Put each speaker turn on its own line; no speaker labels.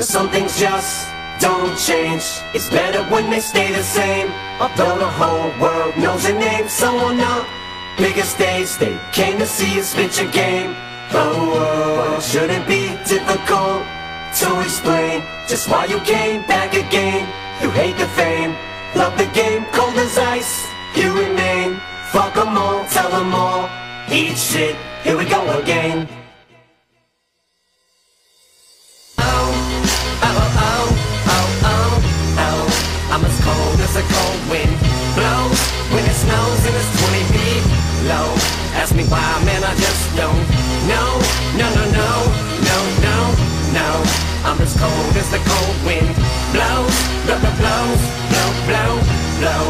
Cause some things just don't change. It's better when they stay the same. Although the whole world knows your name Someone up biggest stage They came to see you spit your game. Oh, oh, shouldn't be difficult to explain Just why you came back again. You hate the fame, love the game Cold as ice, you remain. Fuck them all, tell them all Eat shit, here we go again I just don't know. No, no, no, no, no, no. I'm as cold as the cold wind blows, blow, blow, blows, blow, blow, blow.